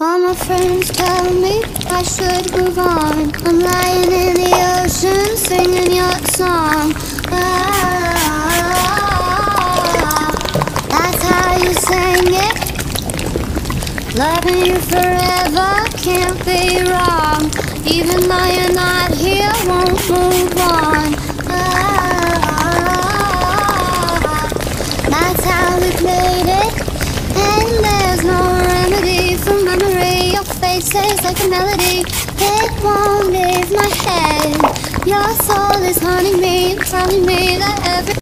All my friends tell me I should move on. I'm lying in the ocean singing your song. Ah, that's how you sing it. Loving you forever can't be wrong. Even though you're not here, won't move on. Ah, that's how we played it. Is like a melody. It won't leave my head. Your soul is haunting me, telling me that every